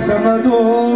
什么痛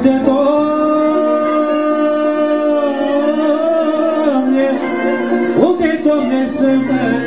Doamne, o de Doamne să mă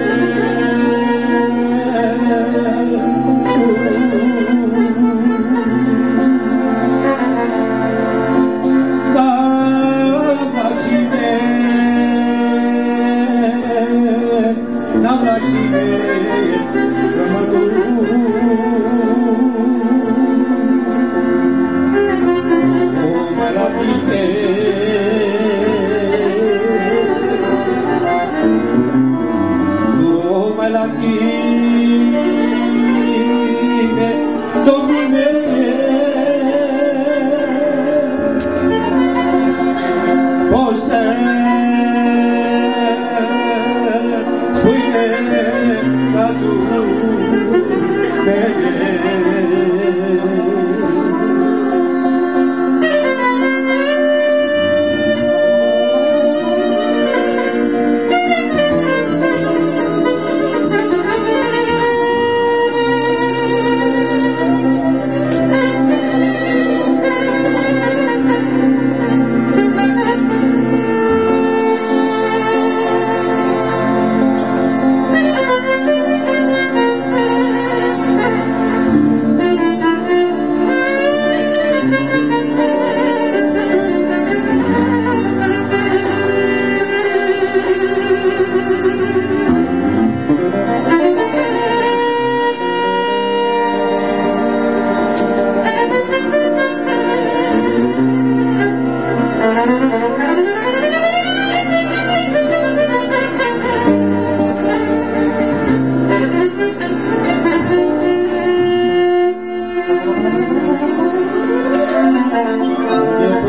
Amen.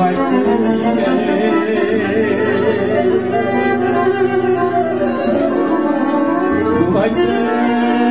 vai te vai